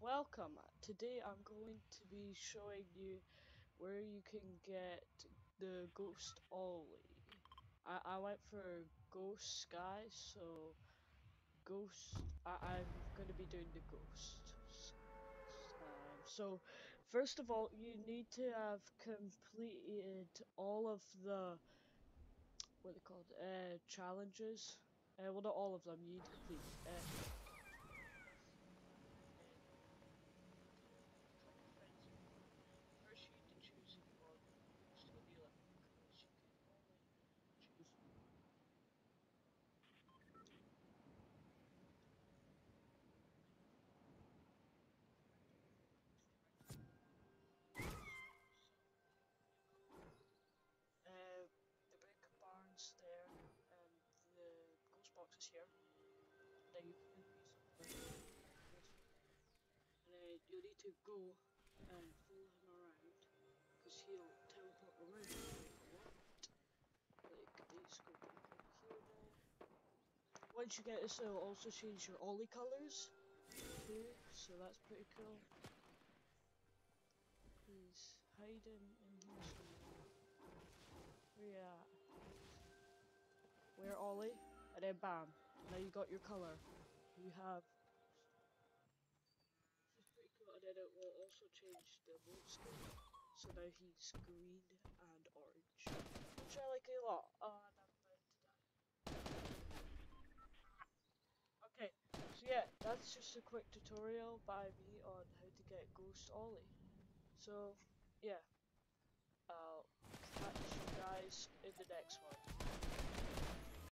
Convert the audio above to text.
welcome. Today I'm going to be showing you where you can get the Ghost Ollie. I, I went for Ghost Skye, so Ghost, I, I'm going to be doing the Ghost. So, first of all, you need to have completed all of the, what are they called, uh, challenges. Uh, well, not all of them, you need to complete. Uh, First you need to choose if you want to the electric because you can only choose Uh, the big barn's there, and the ghost box is here. Then you can use And then you need to go and follow him around, because he'll teleport around like what? Like these go back here now. Once you get this, it'll also change your Ollie colours too, so that's pretty cool. He's hiding in here somewhere. Where you at? Where Ollie? And then bam. Now you got your colour. You have this is pretty cool and then it will also change the mode skin. So now he's green and orange. Which I like a lot. Oh and I'm about to die. Okay, so yeah, that's just a quick tutorial by me on how to get Ghost Ollie. So, yeah. I'll catch you guys in the next one.